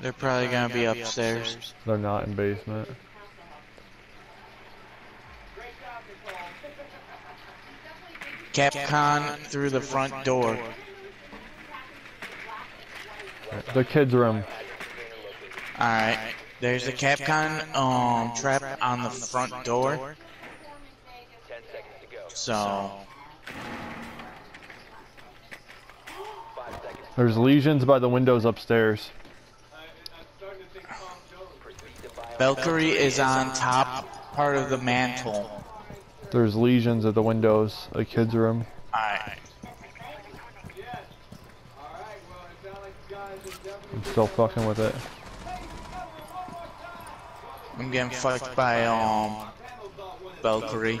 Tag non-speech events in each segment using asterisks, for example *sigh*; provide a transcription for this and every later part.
They're probably gonna be upstairs. They're not in basement. Kapkan through the front door. The kids' room. Alright. There's a Kapkan um trap on the front door. So There's lesions by the windows upstairs. Valkyrie is on top part of the mantle. There's lesions at the windows. a kids' room. Alright. I'm still fucking with it. I'm getting fucked by um Valkyrie.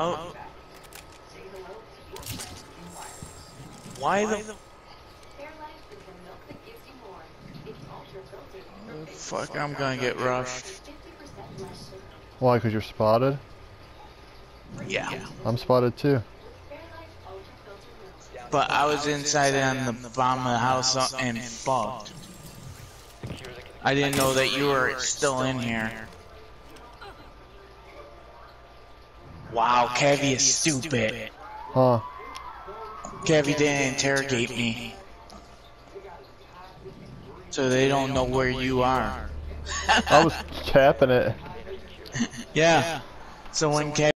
Oh. Why the fuck? I'm gonna get rushed. Why? Cause you're spotted. Yeah. I'm spotted too. But I was inside on the bottom of the house and fucked. I didn't know that you were still in here. Wow, Kevy is stupid. Huh? Kevy didn't interrogate me. So they don't know where you are. I was *laughs* capping it. Yeah. So when Kevy